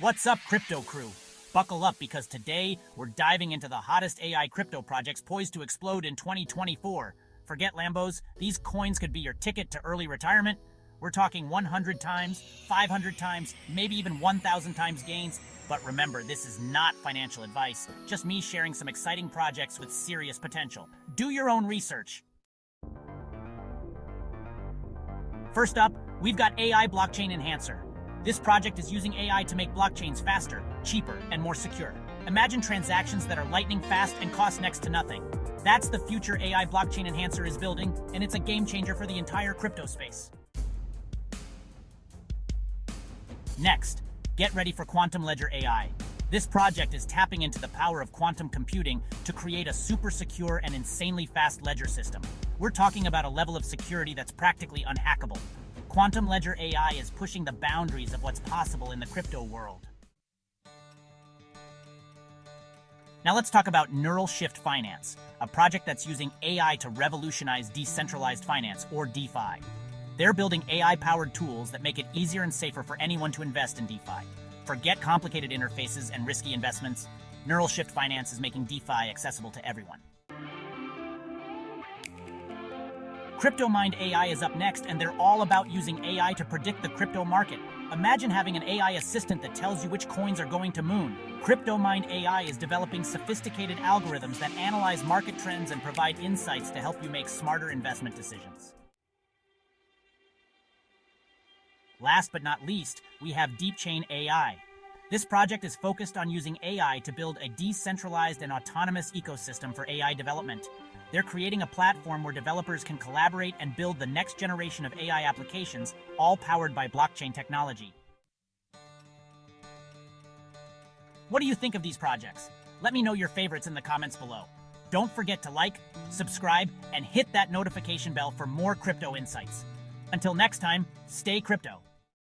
What's up, crypto crew? Buckle up because today we're diving into the hottest AI crypto projects poised to explode in 2024. Forget Lambos, these coins could be your ticket to early retirement. We're talking 100 times, 500 times, maybe even 1,000 times gains. But remember, this is not financial advice, just me sharing some exciting projects with serious potential. Do your own research. First up, we've got AI Blockchain Enhancer. This project is using AI to make blockchains faster, cheaper, and more secure. Imagine transactions that are lightning fast and cost next to nothing. That's the future AI Blockchain Enhancer is building, and it's a game changer for the entire crypto space. Next, get ready for Quantum Ledger AI. This project is tapping into the power of quantum computing to create a super secure and insanely fast ledger system. We're talking about a level of security that's practically unhackable. Quantum Ledger AI is pushing the boundaries of what's possible in the crypto world. Now let's talk about Neural Shift Finance, a project that's using AI to revolutionize decentralized finance, or DeFi. They're building AI-powered tools that make it easier and safer for anyone to invest in DeFi. Forget complicated interfaces and risky investments. Neural Shift Finance is making DeFi accessible to everyone. CryptoMind AI is up next, and they're all about using AI to predict the crypto market. Imagine having an AI assistant that tells you which coins are going to moon. CryptoMind AI is developing sophisticated algorithms that analyze market trends and provide insights to help you make smarter investment decisions. Last but not least, we have DeepChain AI. This project is focused on using AI to build a decentralized and autonomous ecosystem for AI development. They're creating a platform where developers can collaborate and build the next generation of AI applications, all powered by blockchain technology. What do you think of these projects? Let me know your favorites in the comments below. Don't forget to like, subscribe, and hit that notification bell for more crypto insights. Until next time, stay crypto.